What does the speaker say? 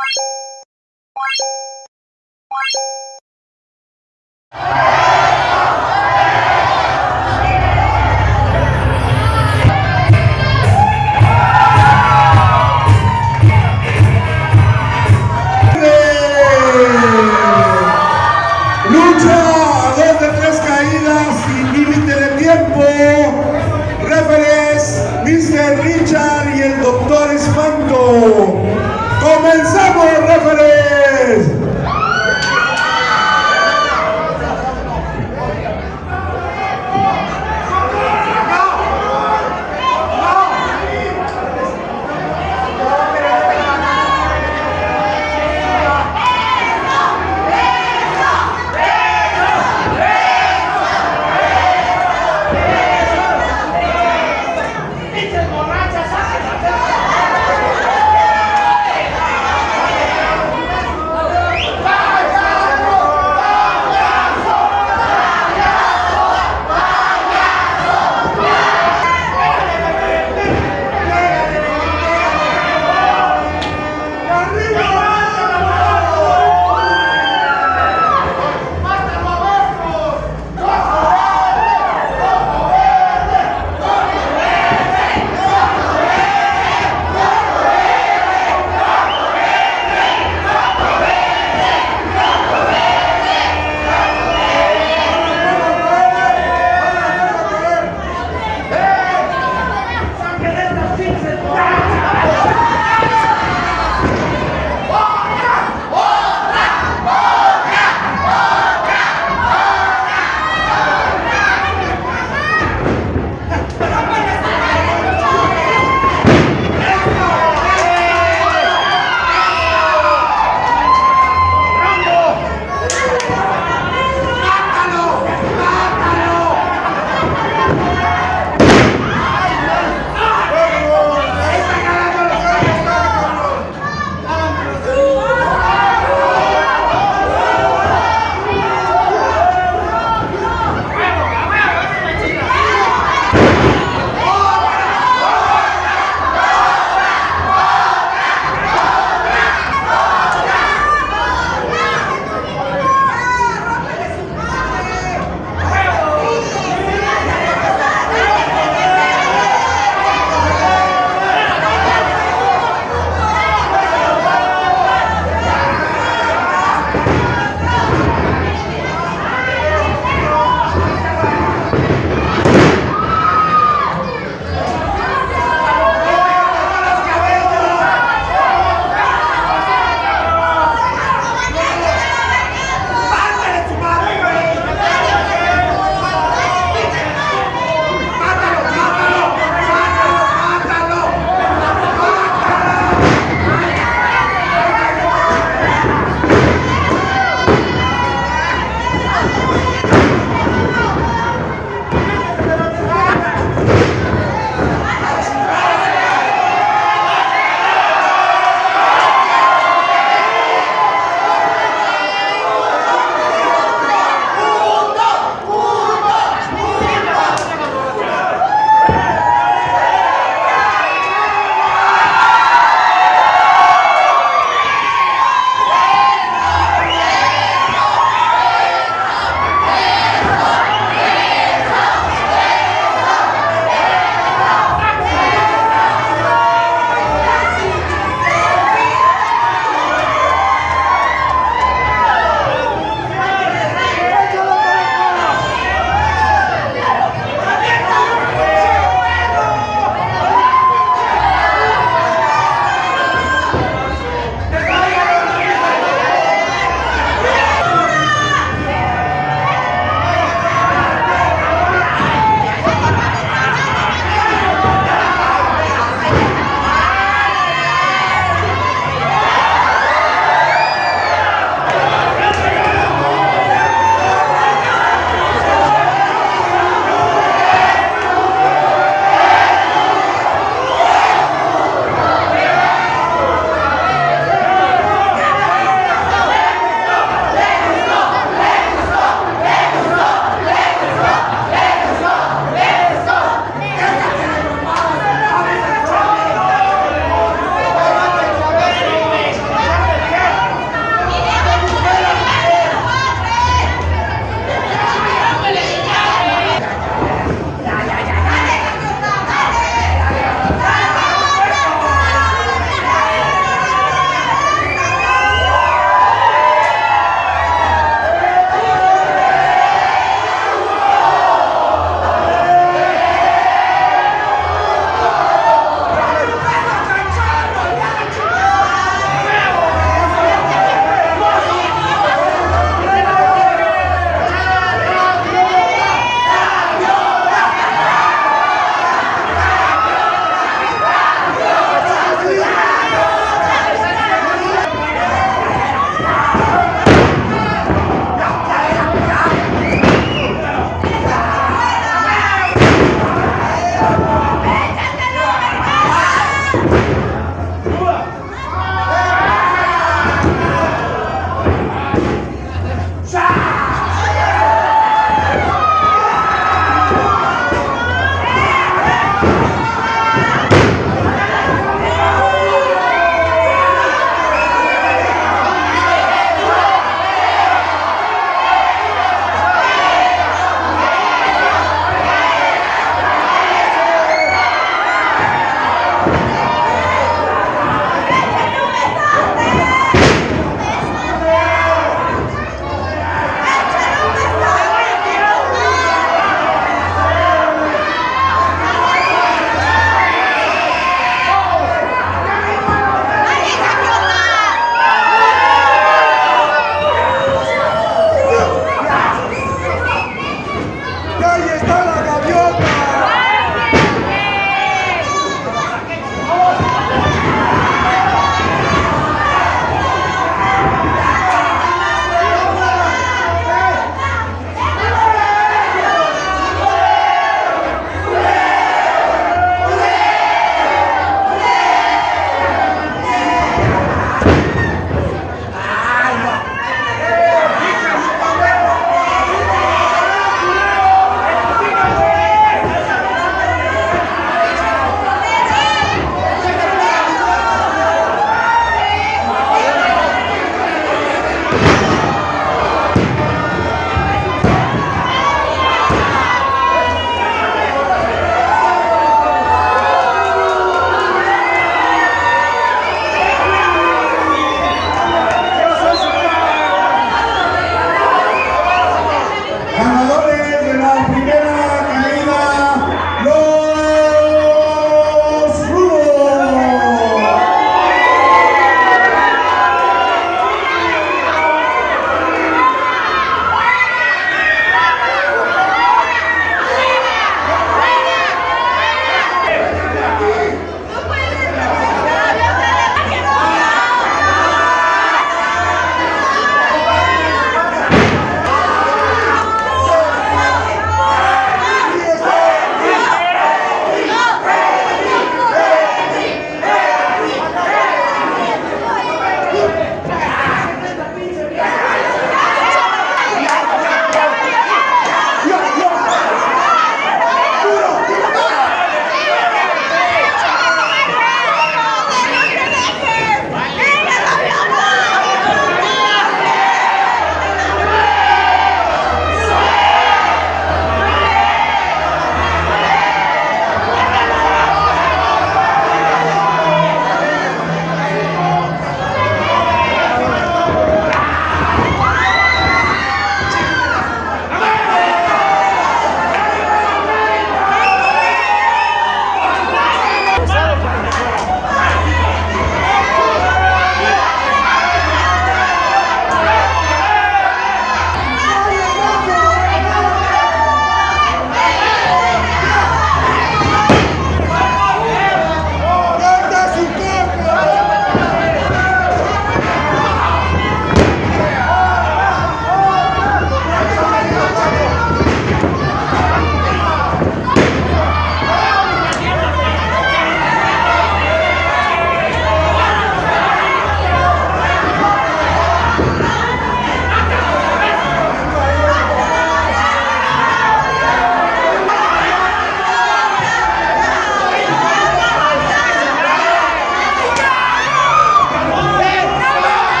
Thank you. Stephanie!